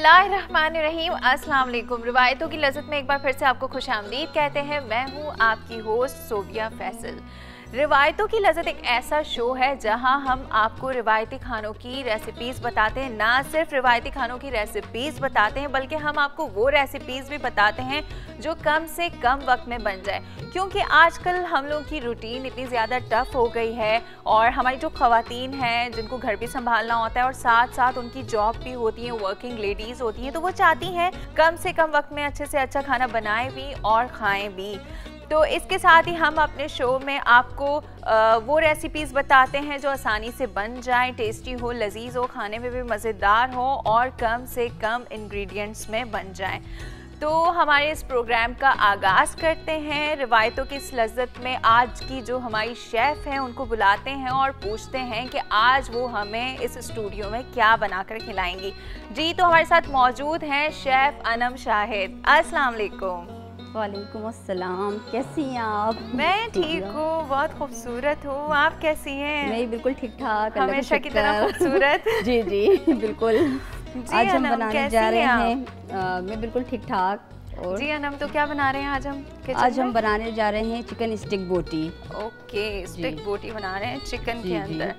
बिस्मिल्लाहिर्रहमानिर्रहीम। अस्सलाम वालेकुम रिवायतों की लजत में एक बार फिर से आपको खुश आमदीद कहते हैं। मैं हूँ आपकी होस्ट सोबिया फैसल। रिवायतों की लजत एक ऐसा शो है जहाँ हम आपको रिवायती खानों की रेसिपीज़ बताते हैं। ना सिर्फ़ रिवायती खानों की रेसिपीज़ बताते हैं, बल्कि हम आपको वो रेसिपीज़ भी बताते हैं जो कम से कम वक्त में बन जाए। क्योंकि आजकल हम लोग की रूटीन इतनी ज़्यादा टफ हो गई है और हमारी जो ख़वातीन हैं, जिनको घर भी संभालना होता है और साथ साथ उनकी जॉब भी होती है वर्किंग लेडीज़ होती हैं तो वो चाहती हैं कम से कम वक्त में अच्छे से अच्छा खाना बनाएँ भी और खाएँ भी। तो इसके साथ ही हम अपने शो में आपको वो रेसिपीज़ बताते हैं जो आसानी से बन जाएँ टेस्टी हो, लजीज हो, खाने में भी मज़ेदार हो और कम से कम इंग्रेडिएंट्स में बन जाएँ। तो हमारे इस प्रोग्राम का आगाज़ करते हैं। रिवायतों की इस लज्जत में आज की जो हमारी शेफ़ हैं, उनको बुलाते हैं और पूछते हैं कि आज वो हमें इस स्टूडियो में क्या बनाकर खिलाएँगी। जी तो हमारे साथ मौजूद हैं शेफ़ अनम शाहिद अस्सलाम वालेकुम। वालेकुम अस्सलाम। कैसी हैं आप? मैं ठीक हूँ बहुत खूबसूरत हूँ। आप कैसी हैं? मैं बिल्कुल ठीक ठाक हमेशा की तरह खूबसूरत। जी जी बिल्कुल। जी आज हम बनाने जा रहे हैं आ, मैं बिल्कुल ठीक ठाक और जी अनम तो क्या बना रहे हैं आज हम? आज हम बनाने जा रहे हैं chicken stick boti. Okay stick boti बना रहे हैं चिकन के अंदर।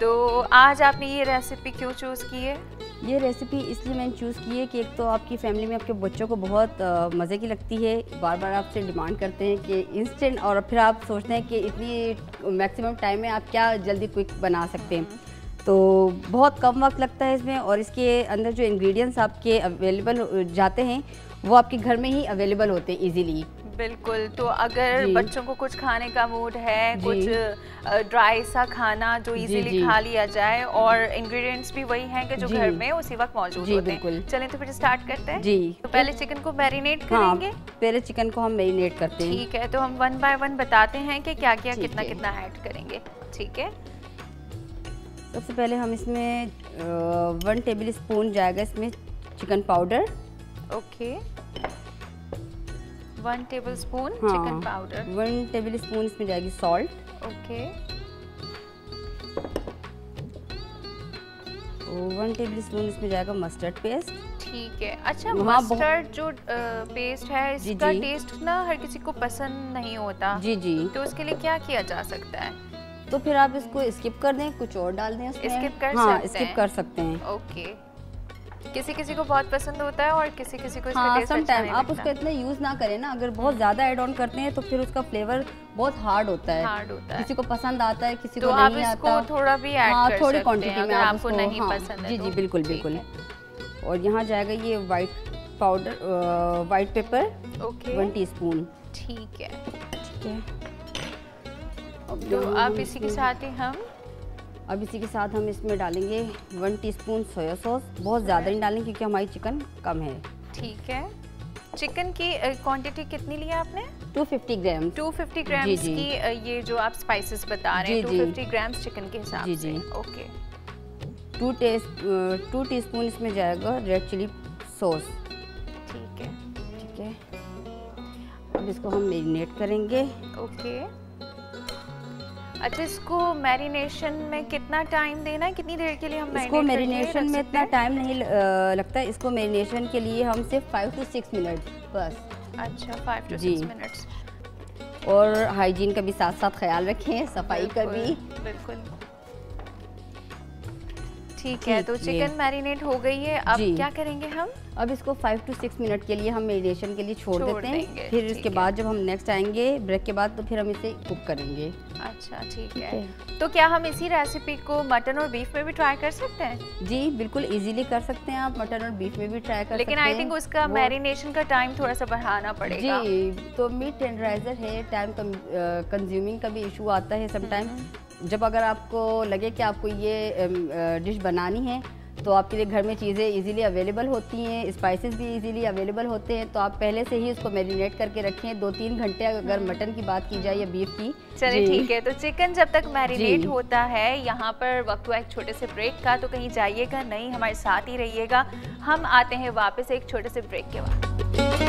तो आज आपने ये रेसिपी क्यों चूज़ की है? ये रेसिपी इसलिए मैंने चूज़ की है कि एक तो आपकी फैमिली में आपके बच्चों को बहुत मज़े की लगती है। बार बार आपसे डिमांड करते हैं कि इंस्टेंट और फिर आप सोचते हैं कि इतनी मैक्सिमम टाइम में आप क्या जल्दी क्विक बना सकते हैं। तो बहुत कम वक्त लगता है इसमें और इसके अंदर जो इंग्रेडिएंट्स आपके अवेलेबल जाते हैं, वो आपके घर में ही अवेलेबल होते हैं इजीली बिल्कुल। तो अगर बच्चों को कुछ खाने का मूड है कुछ ड्राई सा खाना जो इजीली खा लिया जाए और इंग्रेडिएंट्स भी वही हैं कि जो घर में उसी वक्त मौजूद होते हैं। चलें तो फिर स्टार्ट करते हैं। जी। तो पहले चिकन को मैरिनेट हाँ, करेंगे। पहले चिकन को हम मैरिनेट करते हैं। ठीक है तो हम वन बाय वन बताते हैं कि क्या क्या कितना कितना ऐड करेंगे। ठीक है? सबसे पहले हम इसमें वन टेबल स्पून जाएगा इसमें chicken powder okay one tablespoon chicken powder one tablespoon इसमें जाएगी salt okay one tablespoon इसमें जाएगा मस्टर्ड पेस्ट ठीक है. अच्छा मस्टर्ड जो पेस्ट है इसका टेस्ट ना हर किसी को पसंद नहीं होता। जी जी। तो उसके लिए क्या किया जा सकता है? तो फिर आप इसको स्किप कर दें कुछ और डाल दें उसमें। स्किप कर हाँ, सकते स्किप कर सकते हैं। ओके किसी किसी को बहुत पसंद होता है और किसी किसी को हाँ, सम टाइम अच्छा आप उसका इतना यूज़ ना करें ना अगर बहुत ज़्यादा ऐड ऑन करते हैं तो फिर उसका फ्लेवर बहुत हार्ड होता है। हार्ड होता है। किसी को पसंद आता है किसी तो को नहीं आता। थोड़ा भी ऐड हाँ, कर थोड़ी क्वांटिटी में आपको नहीं हाँ, पसंद जी जी बिल्कुल बिल्कुल। और यहाँ जाएगा ये white powder white pepper okay one teaspoon ठीक है। ठीक है। तो अब इसी के साथ ही हम अब इसी के साथ हम इसमें डालेंगे वन टीस्पून सोया सॉस। बहुत ज़्यादा नहीं डालेंगे क्योंकि हमारी चिकन कम है। ठीक है। चिकन की क्वांटिटी कितनी लिया आपने? 250 ग्राम 250 ग्राम्स की ये जो आप स्पाइसेस बता रहे हैं 250 ग्राम्स चिकन के हिसाब से। Okay. To taste two teaspoon इसमें जाएगा रेड चिली सॉस। ठीक है। ठीक है। अब इसको हम मैरिनेट करेंगे। ओके। अच्छा इसको मैरिनेशन में कितना टाइम देना है? कितनी देर के लिए हम इसको मैरिनेशन में इतना टाइम नहीं लगता है। इसको मैरिनेशन के लिए हम सिर्फ़ फाइव टू सिक्स मिनट बस। अच्छा फाइव टू सिक्स मिनट्स और हाइजीन का भी साथ साथ ख्याल रखें सफ़ाई का भी। बिल्कुल ठीक है तो चिकन मैरिनेट हो गई है। अब क्या करेंगे हम? अब इसको फाइव टू सिक्स मिनट के लिए हम मेरिनेशन के लिए छोड़, छोड़ देते हैं। फिर इसके बाद जब हम नेक्स्ट आएँगे ब्रेक के बाद तो फिर हम इसे कुक करेंगे। अच्छा ठीक है। तो क्या हम इसी रेसिपी को मटन और बीफ में भी ट्राई कर सकते हैं? जी बिल्कुल इजीली कर सकते हैं आप मटन और बीफ में भी ट्राई कर लेकिन आई थिंक उसका मैरिनेशन का टाइम थोड़ा सा बढ़ाना पड़ेगा। जी तो मीट टेंडराइजर है टाइम कंज्यूमिंग का भी इशू आता है समटाइम जब अगर आपको लगे कि आपको ये डिश बनानी है तो आपके लिए घर में चीज़ें इजीली अवेलेबल होती हैं स्पाइसेस भी इजीली अवेलेबल होते हैं तो आप पहले से ही उसको मैरिनेट करके रखें। दो तीन घंटे अगर मटन की बात की जाए या बीफ की। चलिए ठीक है तो चिकन जब तक मैरिनेट होता है यहाँ पर वक्त हुआ एक छोटे से ब्रेक का तो कहीं जाइएगा नहीं हमारे साथ ही रहिएगा। हम आते हैं वापस एक छोटे से ब्रेक के बाद।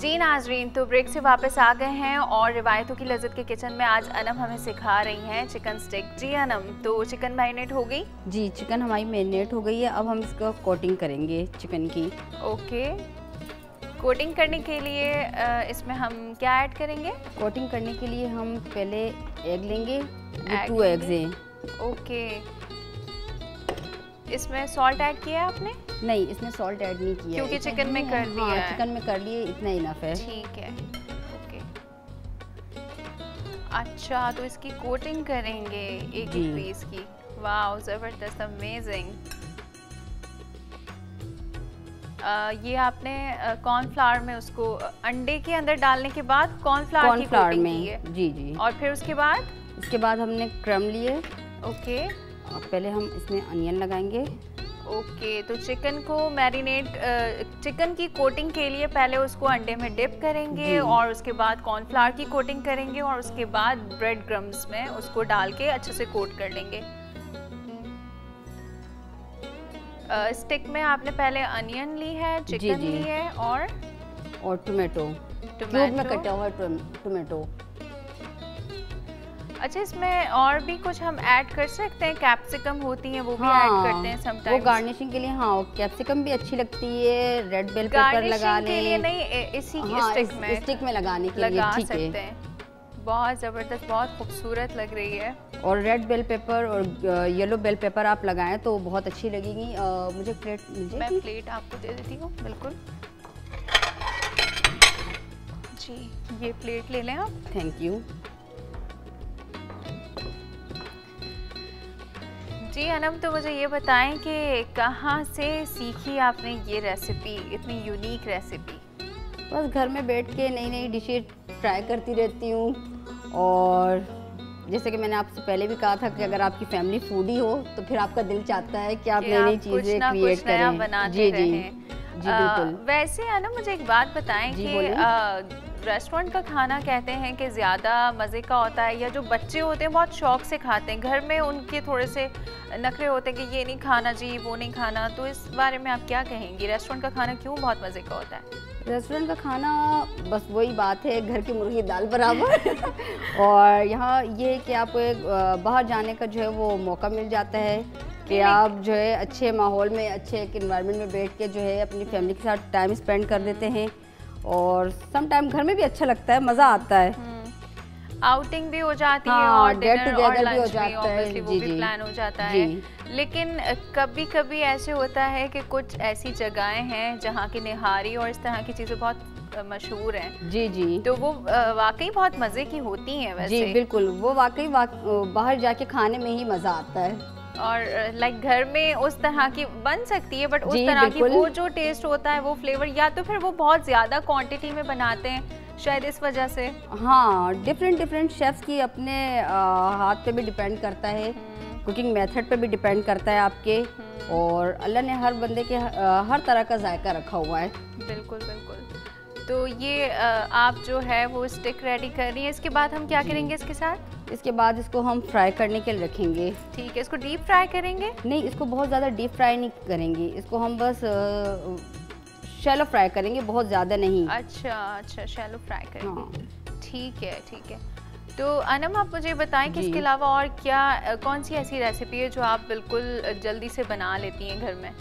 जी नाजरीन तो ब्रेक से वापस आ गए हैं और रिवायतों की लज्जत के किचन में आज अनम हमें सिखा रही हैं चिकन स्टिक जी अनम तो चिकन मैरिनेट हो गई? जी चिकन हमारी मैरिनेट हो गई है। अब हम इसका कोटिंग करेंगे चिकन की। ओके कोटिंग करने के लिए इसमें हम क्या ऐड करेंगे? कोटिंग करने के लिए हम पहले एग लेंगे टू एग्स हैं। ओके इसमें सॉल्ट ऐड किया है आपने? नहीं इसमें सॉल्ट ऐड नहीं किया क्योंकि चिकन में कर दिया हाँ, चिकन में कर लिए इतना इनफ है। ठीक है ओके अच्छा तो इसकी कोटिंग करेंगे एक एक पीस की। वाह ज़बरदस्त अमेजिंग आ, ये आपने कॉर्नफ्लावर में उसको अंडे के अंदर डालने के बाद कॉर्नफ्लावर की कोटिंग में की है। जी जी। और फिर उसके बाद? उसके बाद हमने क्रम लिए। ओके और पहले हम इसमें अनियन लगाएँगे। ओके तो चिकन को मैरिनेट चिकन की कोटिंग के लिए पहले उसको अंडे में डिप करेंगे और उसके बाद कॉर्नफ्लावर की कोटिंग करेंगे और उसके बाद ब्रेड क्रम्स में उसको डाल के अच्छे से कोट कर लेंगे। स्टिक में आपने पहले अनियन ली है चिकन ली है और और टोमेटो टोमेटो में कटा हुआ टोमेटो अच्छा इसमें और भी कुछ हम ऐड कर सकते हैं? कैप्सिकम होती है वो भी हाँ, ऐड करते हैं समटाइम्स वो गार्निशिंग के लिए हाँ कैप्सिकम भी अच्छी लगती है रेड बेल पेपर लगा के लिए नहीं इसी हाँ, स्टिक में स्टिक में लगाने के लगा लिए ठीक है। बहुत ज़बरदस्त बहुत खूबसूरत लग रही है। और रेड बेल पेपर और येलो बेल पेपर आप लगाएँ तो बहुत अच्छी लगेगी। मुझे प्लेट मैं प्लेट आपको दे देती हूँ बिल्कुल। जी ये प्लेट ले लें आप। थैंक यू जी अनम तो मुझे ये बताएँ कि कहाँ से सीखी आपने ये रेसिपी इतनी यूनिक रेसिपी बस घर में बैठ के नई नई डिशेज ट्राई करती रहती हूँ और जैसे कि मैंने आपसे पहले भी कहा था कि अगर आपकी फैमिली फूडी हो तो फिर आपका दिल चाहता है कि आप नई नई चीज़ें क्रिएट करें। जी जी। जी बिल्कुल। वैसे अनम मुझे एक बात बताएँ कि रेस्टोरेंट का खाना कहते हैं कि ज़्यादा मज़े का होता है या जो बच्चे होते हैं बहुत शौक से खाते हैं। घर में उनके थोड़े से नखरे होते हैं कि ये नहीं खाना जी वो नहीं खाना। तो इस बारे में आप क्या कहेंगी? रेस्टोरेंट का खाना क्यों बहुत मज़े का होता है? रेस्टोरेंट का खाना बस वही बात है घर की मुर्गी दाल बराबर। और यहाँ ये कि आपको एक बाहर जाने का जो है वो मौका मिल जाता है कि आप जो है अच्छे माहौल में अच्छे एक इन्वायरमेंट में बैठ के जो है अपनी फैमिली के साथ टाइम स्पेंड कर देते हैं। और सम टाइम घर में भी अच्छा लगता है मज़ा आता है। आउटिंग हम्म। भी हो जाती हाँ, है और गेट टुगेदर भी हो जाता है। जी, वो जी, भी प्लान हो जाता है। लेकिन कभी कभी ऐसे होता है कि कुछ ऐसी जगहें हैं जहाँ की निहारी और इस तरह की चीज़ें बहुत मशहूर हैं। जी जी। तो वो वाकई बहुत मज़े की होती हैं वैसे। जी बिल्कुल। वो वाकई वाक, बाहर जाके खाने में ही मज़ा आता है। और लाइक घर में उस तरह की बन सकती है बट उस तरह की वो जो टेस्ट होता है वो फ्लेवर या तो फिर वो बहुत ज़्यादा क्वांटिटी में बनाते हैं शायद इस वजह से। हाँ डिफरेंट डिफरेंट शेफ्स की अपने हाथ पे भी डिपेंड करता है कुकिंग हम्म। मेथड पे भी डिपेंड करता है आपके हम्म। और अल्लाह ने हर बंदे के हर तरह का जायका रखा हुआ है। बिल्कुल बिल्कुल। तो ये आप जो है वो स्टिक रेडी कर रही हैं इसके बाद हम क्या करेंगे इसके साथ? इसके बाद इसको हम फ्राई करने के लिए रखेंगे। ठीक है इसको डीप फ्राई करेंगे? नहीं इसको बहुत ज़्यादा डीप फ्राई नहीं करेंगे। इसको हम बस शैलो फ्राई करेंगे बहुत ज़्यादा नहीं। अच्छा अच्छा शैलो फ्राई करेंगे। हाँ। ठीक है ठीक है। तो अनम आप मुझे बताएँ कि इसके अलावा और क्या कौन सी ऐसी रेसिपी है जो आप बिल्कुल जल्दी से बना लेती हैं घर में?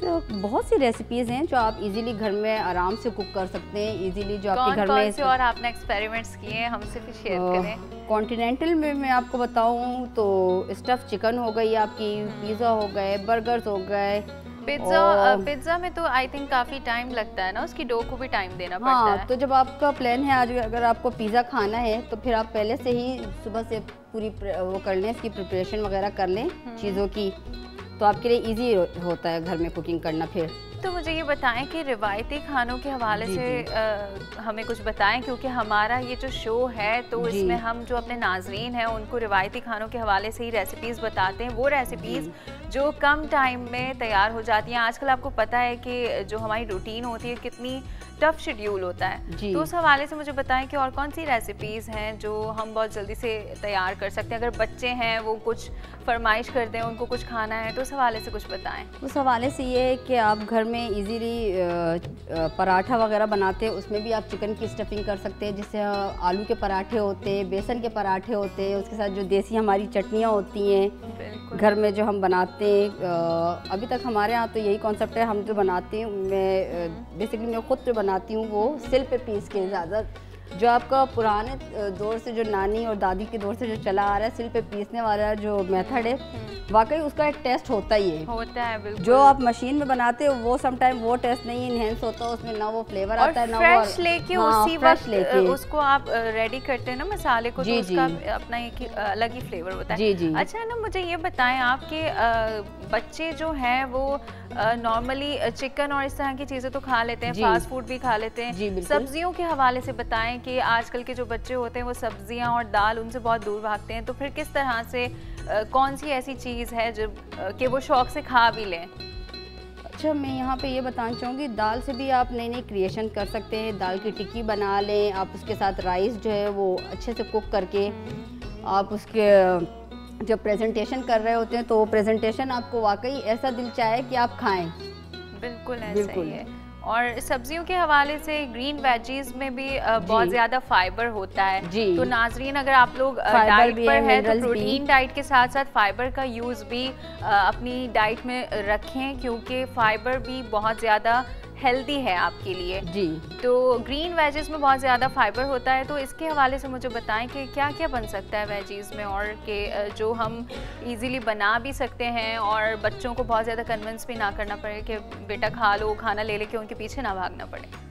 तो बहुत सी रेसिपीज़ हैं जो आप इजीली घर में आराम से कुक कर सकते हैं इजीली जो आपके घर में से और आपने एक्सपेरिमेंट्स किए हैं हमसे भी शेयर करें। कॉन्टिनेंटल में मैं आपको बताऊँ तो स्टफ़ चिकन हो गई आपकी पिज़्ज़ा हो गए बर्गर्स हो गए पिज़्ज़ा पिज़्ज़ा में तो आई थिंक काफ़ी टाइम लगता है ना उसकी डो को भी टाइम देना पड़ता हाँ, है। तो जब आपका प्लान है आज अगर आपको पिज़्ज़ा खाना है तो फिर आप पहले से ही सुबह से पूरी वो कर लें इसकी प्रिपरेशन वगैरह कर लें हम्म। चीज़ों की। तो आपके लिए इजी होता है घर में कुकिंग करना फिर? तो मुझे ये बताएँ कि रिवायती खानों के हवाले से आ, हमें कुछ बताएँ? क्योंकि हमारा ये जो शो है तो इसमें हम जो अपने नाजरीन हैं उनको रिवायती खानों के हवाले से ही रेसिपीज़ बताते हैं। वो रेसिपीज़ जो। कम टाइम में तैयार हो जाती हैं। आजकल आपको पता है कि जो हमारी रूटीन होती है कितनी टफ शेड्यूल होता है। जी। तो उस हवाले से मुझे बताएँ कि और कौन सी रेसिपीज़ हैं जो हम बहुत जल्दी से तैयार कर सकते हैं? अगर बच्चे हैं वो कुछ फरमाइश करते हैं उनको कुछ खाना है तो उस हवाले से कुछ बताएँ। उस हवाले से ये है कि आप घर में इजीली पराठा वगैरह बनाते हैं उसमें भी आप चिकन की स्टफिंग कर सकते हैं जिससे आलू के पराठे होते हैं बेसन के पराठे होते हैं उसके साथ जो देसी हमारी चटनियाँ होती हैं घर में जो हम बनाते हैं अभी तक हमारे यहाँ तो यही कॉन्सेप्ट है हम जो बनाते हैं मैं बेसिकली मैं खुद जो बनाती हूँ वो सिल पे पीस के ज़्यादा जो आपका पुराने दौर से जो नानी और दादी के दौर से जो चला आ रहा है सिल पे पीसने वाला जो मेथड है हम्म। वाकई उसका एक टेस्ट होता ही है। होता है बिल्कुल। जो आप मशीन में बनाते हो वो समटाइम वो टेस्ट नहीं इनहेंस होता उसमें ना वो फ्लेवर आता है ना फ्रेश लेके हाँ, उसी वक्त लेके। उसको आप रेडी करते हैं ना मसाले को तो जी, तो उसका जी. अपना एक अलग ही फ्लेवर होता है। जी जी। अच्छा ना मुझे ये बताएँ आपके बच्चे जो हैं वो नॉर्मली चिकन और इस तरह की चीज़ें तो खा लेते हैं फास्ट फ़ूड भी खा लेते हैं। सब्जियों के हवाले से बताएँ कि आजकल के जो बच्चे होते हैं वो सब्ज़ियाँ और दाल उनसे बहुत दूर भागते हैं तो फिर किस तरह से कौन सी ऐसी चीज़ है जो कि वो शौक से खा भी लें? अच्छा मैं यहाँ पे ये बताना चाहूँगी दाल से भी आप नई नई क्रिएशन कर सकते हैं। दाल की टिक्की बना लें आप उसके साथ राइस जो है वो अच्छे से कुक करके। आप उसके जब प्रेजेंटेशन कर रहे होते हैं तो प्रेजेंटेशन आपको वाकई ऐसा दिल चाहे कि आप खाएँ। बिल्कुल ऐसा बिल्कुल। ही। है और सब्जियों के हवाले से ग्रीन वेजीज में भी बहुत ज़्यादा फाइबर होता है। जी। तो नाजरीन अगर आप लोग डाइट पर है तो प्रोटीन डाइट के साथ साथ फाइबर का यूज़ भी अपनी डाइट में रखें क्योंकि फाइबर भी बहुत ज़्यादा हेल्दी है आपके लिए। जी। तो ग्रीन वेजेस में बहुत ज़्यादा फाइबर होता है तो इसके हवाले से मुझे बताएँ कि क्या क्या बन सकता है वेजीज में और के जो हम इजीली बना भी सकते हैं और बच्चों को बहुत ज़्यादा कन्विंस भी ना करना पड़े कि बेटा खा लो खाना ले लेके उनके पीछे ना भागना पड़े।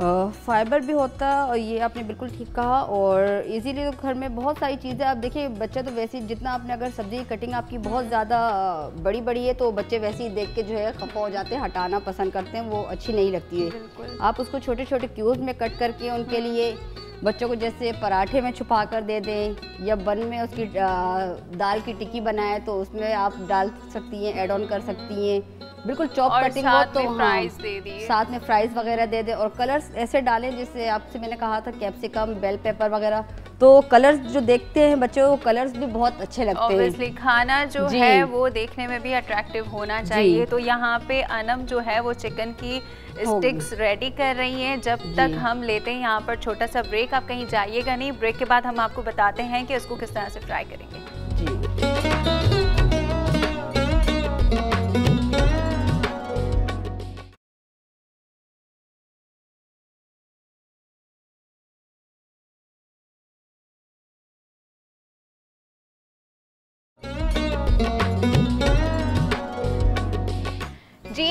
फाइबर भी होता है और ये आपने बिल्कुल ठीक कहा और इजीली तो घर में बहुत सारी चीज़ें आप देखिए बच्चा तो वैसे जितना आपने अगर सब्ज़ी की कटिंग आपकी बहुत ज़्यादा बड़ी बड़ी है तो बच्चे वैसे ही देख के जो है खफा हो जाते हैं हटाना पसंद करते हैं वो अच्छी नहीं लगती है। आप उसको छोटे छोटे क्यूब में कट करके उनके लिए बच्चों को जैसे पराठे में छुपा कर दे दें या बन में उसकी दाल की टिक्की बनाए तो उसमें आप डाल सकती हैं एड ऑन कर सकती हैं। बिल्कुल चॉप कटिंग हो तो हाँ साथ में फ्राइज वगैरह दे दें। और कलर्स ऐसे डालें जैसे आपसे मैंने कहा था कैप्सिकम बेल पेपर वगैरह तो कलर्स जो देखते हैं बच्चों को कलर्स भी बहुत अच्छे लगते हैं। ऑब्वियसली खाना जो है वो देखने में भी अट्रैक्टिव होना चाहिए। तो यहाँ पे अनम जो है वो चिकन की स्टिक्स रेडी कर रही हैं। जब तक हम लेते हैं यहाँ पर छोटा सा ब्रेक आप कहीं जाइएगा नहीं। ब्रेक के बाद हम आपको बताते हैं कि उसको किस तरह से फ्राई करेंगे। जी।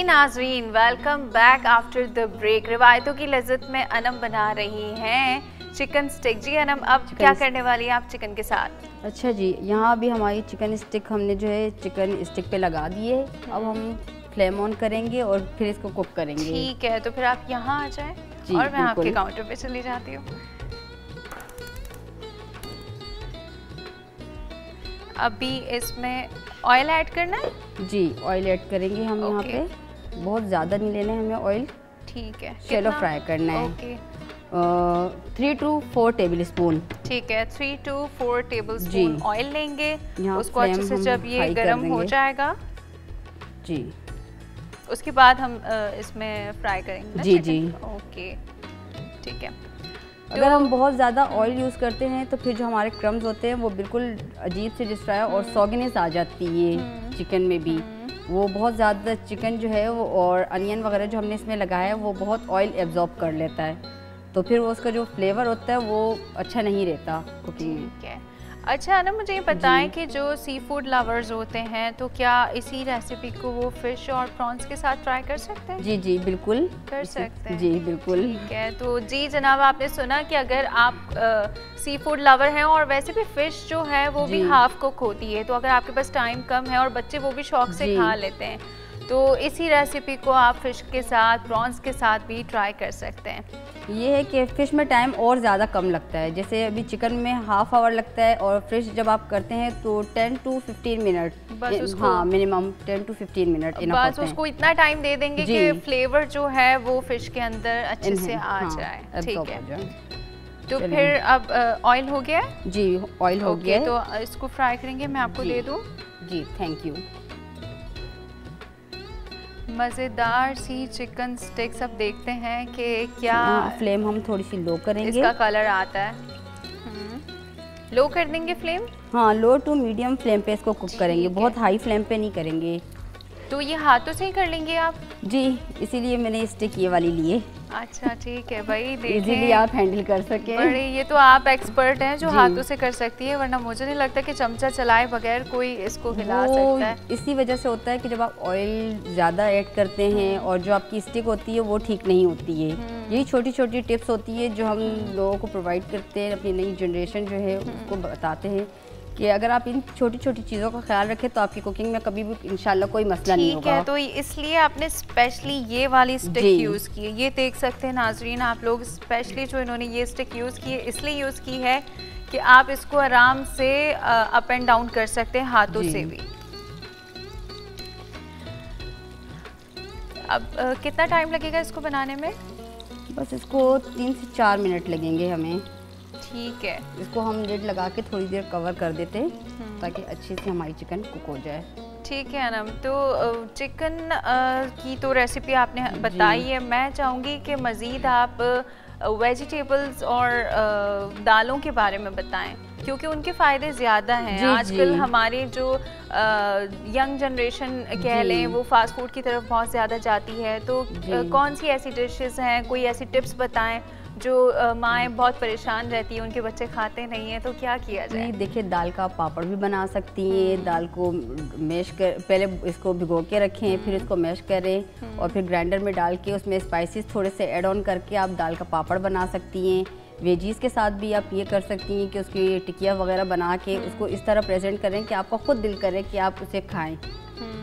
नाजरीन welcome back after the break रिवायतों की लज्जत में अनम बना रही हैं। चिकन स्टिक जी अनम अब क्या करने वाली है आप चिकन के साथ? अच्छा जी यहाँ भी हमारी चिकन स्टिक हमने जो है चिकन स्टिक पे लगा दी है। अब हम फ्लेम ऑन करेंगे और फिर इसको कुक करेंगे। ठीक है तो फिर आप यहाँ आ जाए और मैं आपके काउंटर पे चली जाती हूँ। अभी इसमें ऑयल ऐड करना है? जी ऑयल ऐड करेंगे हम okay. यहाँ पे। बहुत ज़्यादा नहीं लेना है हमें ऑयल ठीक है। चलो फ्राई करना है। Three to four tablespoon ठीक है three to four tablespoon oil लेंगे। उसको अच्छे से जब ये गर्म हो जाएगा। जी। उसके बाद हम इसमें फ्राई करेंगे जी जी। ओके ठीक है। अगर हम बहुत ज़्यादा ऑयल यूज़ करते हैं तो फिर जो हमारे क्रम्स होते हैं वो बिल्कुल अजीब से डिस्ट्राय और सॉगिनेस आ जाती है चिकन में भी। वो बहुत ज़्यादा चिकन जो है वो और अनियन वगैरह जो हमने इसमें लगाया है, वो बहुत ऑयल एब्जॉर्ब कर लेता है। तो फिर वो उसका जो फ्लेवर होता है वो अच्छा नहीं रहता कुकिंग में अच्छा ना मुझे ये बताएँ कि जो सी फ़ूड लवर्स होते हैं तो क्या इसी रेसिपी को वो फ़िश और प्रॉन्स के साथ ट्राई कर सकते हैं? जी जी बिल्कुल। कर सकते हैं। जी बिल्कुल। ठीक है तो जी जनाब आपने सुना कि अगर आप आ, सी फ़ूड लवर हैं और वैसे भी फ़िश जो है वो भी हाफ़ कुक होती है तो अगर आपके पास टाइम कम है और बच्चे वो भी शौक से खा लेते हैं तो इसी रेसिपी को आप फ़िश के साथ प्रॉन्स के साथ भी ट्राई कर सकते हैं। ये है कि फ़िश में टाइम और ज़्यादा कम लगता है। जैसे अभी चिकन में हाफ़ आवर लगता है और फ़िश जब आप करते हैं तो 10 टू 15 मिनट हाँ मिनिमम 10 टू 15 मिनट बस उसको इतना टाइम दे देंगे कि फ्लेवर जो है वो फ़िश के अंदर अच्छे से आ हाँ, जाए। ठीक है तो फिर अब ऑयल हो गया? जी ऑयल हो गया तो इसको फ्राई करेंगे मैं आपको दे दूँ। जी थैंक यू मज़ेदार सी चिकन स्टिक्स अब देखते हैं कि क्या फ्लेम हम थोड़ी सी लो करेंगे। इसका कलर आता है। लो हम्म। कर देंगे फ्लेम हाँ लो टू मीडियम फ्लेम पे इसको कुक करेंगे। बहुत हाई फ्लेम पे नहीं करेंगे। तो ये हाथों से ही कर लेंगे आप? जी इसीलिए मैंने स्टिक ये वाली लिए अच्छा ठीक है भाई इजीली आप हैंडल कर सके। बड़े ये तो आप एक्सपर्ट हैं जो हाथों से कर सकती है वरना मुझे नहीं लगता कि चमचा चलाए बगैर कोई इसको हिला सकता है। इसी वजह से होता है कि जब आप ऑयल ज़्यादा ऐड करते हैं और जो आपकी स्टिक होती है वो ठीक नहीं होती है। हम्म। यही छोटी छोटी टिप्स होती है जो हम लोगों को प्रोवाइड करते हैं अपनी नई जनरेशन जो है उसको बताते हैं। कि अगर आप इन छोटी छोटी चीज़ों का ख्याल रखें तो आपकी कुकिंग में कभी भी इंशाल्लाह कोई मसला नहीं होगा है तो इसलिए आपने स्पेशली ये वाली स्टिक यूज़ की है। ये देख सकते हैं नाजरीन आप लोग स्पेशली जो इन्होंने ये स्टिक यूज़ की है इसलिए यूज़ की है कि आप इसको आराम से अप एंड डाउन कर सकते हैं हाथों से भी। अब कितना टाइम लगेगा इसको बनाने में? बस इसको तीन से चार मिनट लगेंगे हमें। ठीक है। इसको हम लिड लगा के थोड़ी देर कवर कर देते हैं हम्म। ताकि अच्छे से हमारी चिकन कुक हो जाए। ठीक है अनम तो चिकन की तो रेसिपी आपने बताई है। मैं चाहूँगी कि मज़ीद आप वेजिटेबल्स और दालों के बारे में बताएँ क्योंकि उनके फ़ायदे ज़्यादा हैं। आजकल हमारे जो यंग जनरेशन कह लें वो फास्ट फ़ूड की तरफ़ बहुत ज़्यादा जाती है। तो कौन सी ऐसी डिशेस हैं? कोई ऐसी टिप्स बताएँ जो माएँ बहुत परेशान रहती हैं उनके बच्चे खाते नहीं हैं तो क्या किया जाए? नहीं देखिए दाल का पापड़ भी बना सकती हैं हम्म। दाल को मैश कर पहले इसको भिगो के रखें फिर इसको मैश करें हम्म। और फिर ग्राइंडर में डाल के उसमें स्पाइसेस थोड़े से ऐड ऑन करके आप दाल का पापड़ बना सकती हैं। वेजीज़ के साथ भी आप ये कर सकती हैं कि उसकी टिकिया वगैरह बना के हम्म। उसको इस तरह प्रेजेंट करें कि आपका खुद दिल करे कि आप उसे खाएँ।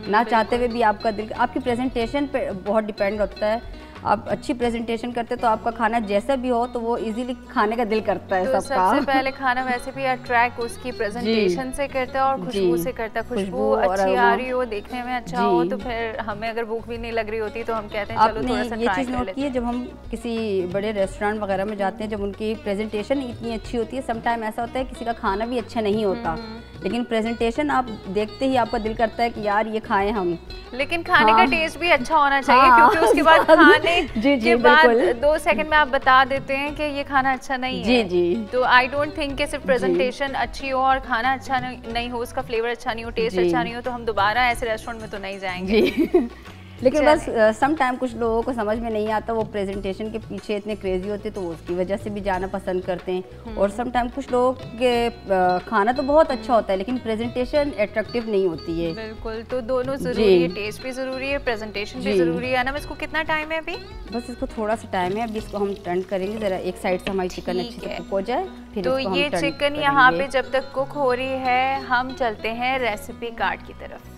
ना चाहते हुए भी आपका दिल आपकी प्रेजेंटेशन पे बहुत डिपेंड होता है। आप अच्छी प्रेजेंटेशन करते तो आपका खाना जैसा भी हो तो वो इजीली खाने का दिल करता है तो सबका। सबसे पहले खाना वैसे भी अट्रैक्ट उसकी प्रेजेंटेशन से करता है और खुशबू से करता है। खुशबू अच्छी आ रही हो देखने में अच्छा हो तो फिर हमें अगर भूख भी नहीं लग रही होती तो हम कहते हैं चलो थोड़ा सा ये चीज़ नोट की है जब हम किसी बड़े रेस्टोरेंट वगैरह में जाते हैं जब उनकी प्रेजेंटेशन इतनी अच्छी होती है समटाइम ऐसा होता है किसी का खाना भी अच्छा नहीं होता। हम्म। लेकिन प्रेजेंटेशन आप देखते ही आपका दिल करता है कि यार ये खाएँ हम। लेकिन खाने हाँ, का टेस्ट भी अच्छा होना चाहिए हाँ, क्योंकि उसके बाद खाने जी, जी, के बाद दो सेकंड में आप बता देते हैं कि ये खाना अच्छा नहीं जी, है। जी। तो आई डोंट थिंक कि सिर्फ़ प्रेजेंटेशन अच्छी हो और खाना अच्छा नहीं हो उसका फ्लेवर अच्छा नहीं हो टेस्ट अच्छा नहीं हो तो हम दोबारा ऐसे रेस्टोरेंट में तो नहीं जाएँगे। लेकिन बस सम टाइम कुछ लोगों को समझ में नहीं आता वो प्रेजेंटेशन के पीछे इतने क्रेजी होते तो उसकी वजह से भी जाना पसंद करते हैं। हम्म। और सम टाइम कुछ लोगों के खाना तो बहुत अच्छा होता है लेकिन प्रेजेंटेशन अट्रैक्टिव नहीं होती है। बिल्कुल तो दोनों ज़रूरी है टेस्ट भी ज़रूरी है प्रेजेंटेशन भी ज़रूरी है ना? इसको कितना टाइम है अभी? बस इसको थोड़ा सा टाइम है अभी इसको हम टर्न करेंगे जरा एक साइड से हमारी चिकन अच्छी से कुक हो। जाए फिर तो ये चिकन यहाँ पे जब तक कुक हो रही है हम चलते हैं रेसिपी कार्ड की तरफ़।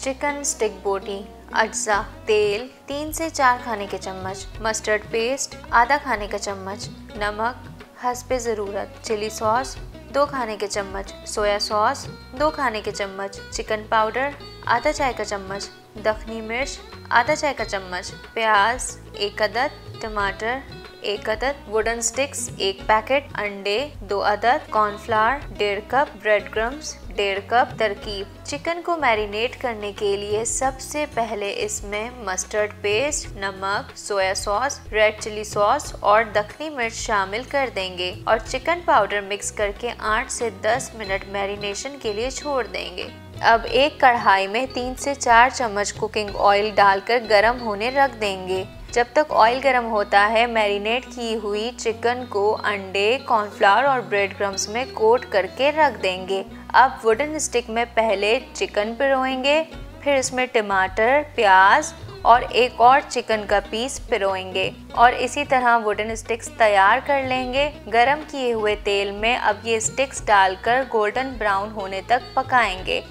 चिकन स्टिक बोटी अज्जा, तेल, तीन से चार खाने के चम्मच मस्टर्ड पेस्ट आधा खाने का चम्मच, नमक हंसपे ज़रूरत चिली सॉस दो खाने के चम्मच सोया सॉस दो खाने के चम्मच चिकन पाउडर आधा चाय का चम्मच, दखनी मिर्च, आधा चाय का चम्मच, प्याज, एक अदद, टमाटर एक अदद वुडन स्टिक्स एक पैकेट अंडे, दो अदद कॉर्नफ्लावर डेढ़ कप ब्रेड क्रम्स डेढ़ कप तरकीब। चिकन को मैरिनेट करने के लिए सबसे पहले इसमें मस्टर्ड पेस्ट नमक soya sauce red chilli sauce और दखनी मिर्च शामिल कर देंगे और चिकन पाउडर मिक्स करके 8 से 10 मिनट मैरिनेशन के लिए छोड़ देंगे। अब एक कढ़ाई में तीन से चार चम्मच कुकिंग ऑयल डालकर गर्म होने रख देंगे। जब तक ऑयल गर्म होता है मैरिनेट की हुई चिकन को अंडे कॉर्नफ्लावर और ब्रेड क्रम्स में कोट करके रख देंगे। अब वुडन स्टिक में पहले चिकन पिरोएँगे, फिर इसमें टमाटर, प्याज और एक और चिकन का पीस पिरोएँगे और इसी तरह वुडन स्टिक्स तैयार कर लेंगे। गरम किए हुए तेल में अब ये स्टिक्स डालकर गोल्डन ब्राउन होने तक पकाएँगे।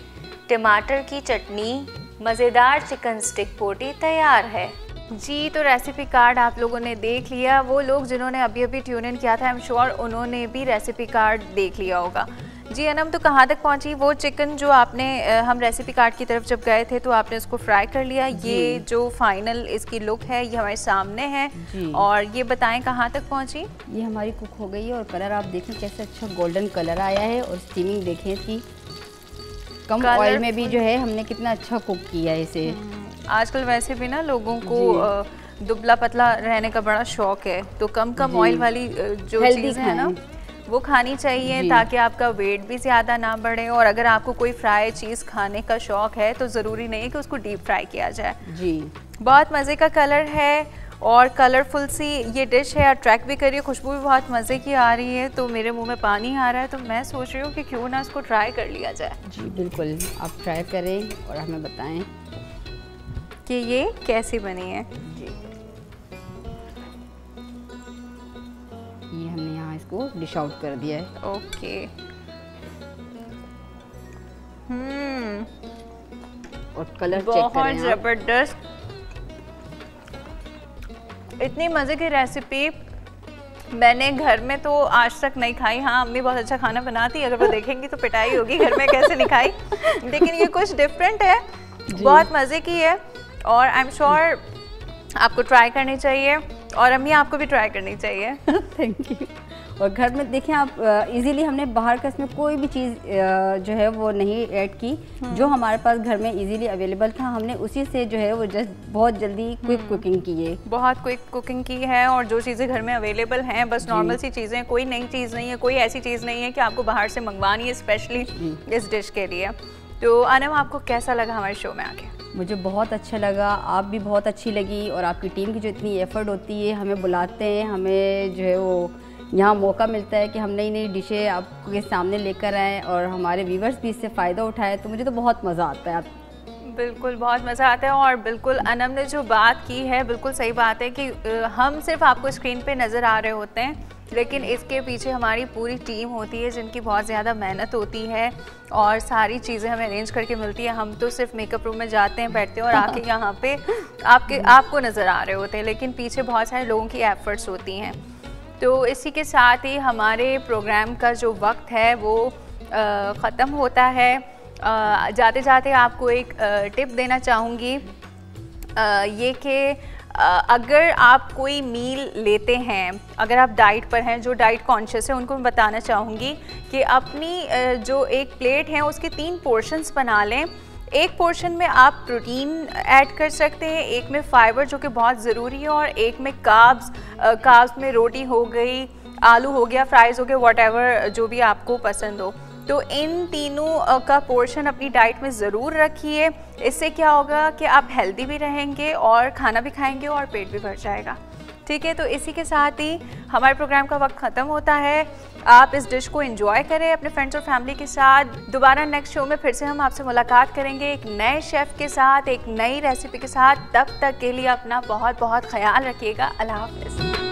टमाटर की चटनी, मज़ेदार चिकन स्टिक पोटी तैयार है। जी तो रेसिपी कार्ड आप लोगों ने देख लिया। वो लोग जिन्होंने अभी अभी ट्यून इन किया था आई एम श्योर उन्होंने भी रेसिपी कार्ड देख लिया होगा। जी अनम तो कहाँ तक पहुँची? वो चिकन जो आपने हम रेसिपी कार्ड की तरफ़ जब गए थे तो आपने उसको फ्राई कर लिया। ये जो फाइनल इसकी लुक है ये हमारे सामने है। और ये बताएँ कहाँ तक पहुँची? ये हमारी कुक हो गई है और कलर आप देखें कैसे अच्छा गोल्डन कलर आया है और स्टीमिंग देखें इसकी कम ऑयल में भी जो है हमने कितना अच्छा कुक किया है इसे। हम्म, आजकल वैसे भी ना लोगों को दुबला पतला रहने का बड़ा शौक है। तो कम कम ऑयल वाली जो चीज़ है ना वो खानी चाहिए ताकि आपका वेट भी ज़्यादा ना बढ़े और अगर आपको कोई फ्राई चीज़ खाने का शौक है तो ज़रूरी नहीं है कि उसको डीप फ्राई किया जाए। जी। बहुत मज़े का कलर है और कलरफुल सी ये डिश है अट्रैक्ट भी करिए खुशबू भी बहुत मज़े की आ रही है तो मेरे मुँह में पानी आ रहा है तो मैं सोच रही हूँ कि क्यों ना इसको ट्राई कर लिया जाए। जी बिल्कुल। आप ट्राई करें और हमें बताएँ। कि ये कैसी बनी है। जी। ये हमने यहाँ इसको डिश आउट कर दिया है। ओके। हम्म। और कलर बहुत ज़बरदस्त। इतनी मज़े की रेसिपी मैंने घर में तो आज तक नहीं खाई। हाँ अम्मी बहुत अच्छा खाना बनाती है। अगर वो देखेंगी तो पिटाई होगी घर में कैसे नहीं खाई लेकिन ये कुछ डिफरेंट है। बहुत मज़े की है। और आई एम श्योर आपको ट्राई करनी चाहिए और अम्मी आपको भी ट्राई करनी चाहिए। थैंक यू और घर में देखें आप इजीली हमने बाहर का इसमें कोई भी चीज़ जो है वो नहीं ऐड की। हम्म। जो हमारे पास घर में इजीली अवेलेबल था हमने उसी से जो है वो जस्ट बहुत जल्दी क्विक कुकिंग की है बहुत क्विक कुकिंग की है और जो चीज़ें घर में अवेलेबल हैं बस नॉर्मल सी चीज़ें कोई नई चीज़ नहीं है कोई ऐसी चीज़ नहीं है कि आपको बाहर से मंगवानी है स्पेशली इस डिश के लिए। तो अनम आपको कैसा लगा हमारे शो में आके? मुझे बहुत अच्छा लगा, आप भी बहुत अच्छी लगी और आपकी टीम की जो इतनी एफ़र्ट होती है, हमें बुलाते हैं, हमें जो है वो यहाँ मौका मिलता है कि हम नई नई डिशें आपके सामने लेकर आएँ और हमारे व्यूवर्स भी इससे फ़ायदा उठाएँ तो मुझे तो बहुत मज़ा आता है। आप बिल्कुल, बहुत मज़ा आता है और बिल्कुल अनम ने जो बात की है, बिल्कुल सही बात है कि हम सिर्फ़ आपको स्क्रीन पे नज़र आ रहे होते हैं। लेकिन इसके पीछे हमारी पूरी टीम होती है जिनकी बहुत ज़्यादा मेहनत होती है और सारी चीज़ें हमें अरेंज करके मिलती है। हम तो सिर्फ़ मेकअप रूम में जाते हैं बैठते हैं और आके यहाँ पे आपके आपको नज़र आ रहे होते हैं लेकिन पीछे बहुत सारे लोगों की एफ़र्ट्स होती हैं। तो इसी के साथ ही हमारे प्रोग्राम का जो वक्त है वो ख़त्म होता है। जाते जाते आपको एक टिप देना चाहूँगी। ये कि अगर आप कोई मील लेते हैं, अगर आप डाइट पर हैं, जो डाइट कॉन्शियस है, उनको मैं बताना चाहूँगी कि अपनी जो एक प्लेट है, उसके तीन पोर्शंस बना लें। एक पोर्शन में आप प्रोटीन ऐड कर सकते हैं, एक में फाइबर जो कि बहुत ज़रूरी है, और एक में काब्स काब्स में रोटी हो गई, आलू हो गया फ्राइज़ हो गया वॉट जो भी आपको पसंद हो। तो इन तीनों का पोर्शन अपनी डाइट में ज़रूर रखिए। इससे क्या होगा कि आप हेल्दी भी रहेंगे और खाना भी खाएँगे और पेट भी भर जाएगा। ठीक है? तो इसी के साथ ही हमारे प्रोग्राम का वक्त ख़त्म होता है। आप इस डिश को एंजॉय करें अपने फ्रेंड्स और फैमिली के साथ। दोबारा नेक्स्ट शो में फिर से हम आपसे मुलाकात करेंगे एक नए शेफ़ के साथ, एक नई रेसिपी के साथ। तब तक के लिए अपना बहुत बहुत ख्याल रखिएगा। अल्लाह हाफिज़।